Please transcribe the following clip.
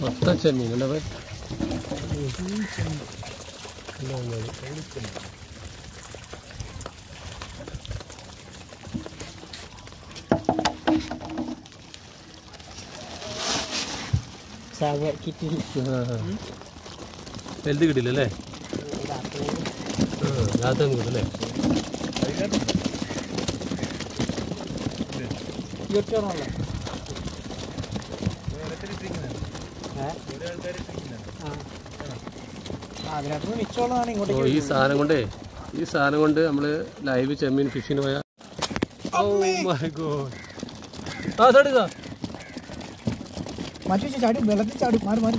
Mata cermin, mana ber? Cermin, cermin, lama വലുത് കിട്ടില്ലല്ലേ അല്ലേ രാത്രി കിട്ടില്ലേ ഈ സാധനം കൊണ്ടേ ഈ സാധനം കൊണ്ട് നമ്മൾ ലൈവ് ചെമ്മീൻ ഫിഷിന് പോയാ ഓ മൈ ഗോഡ് ആ തടുക മാറ്റി ചാടി വെള്ളത്തിൽ ചാടി മാറി മാറി.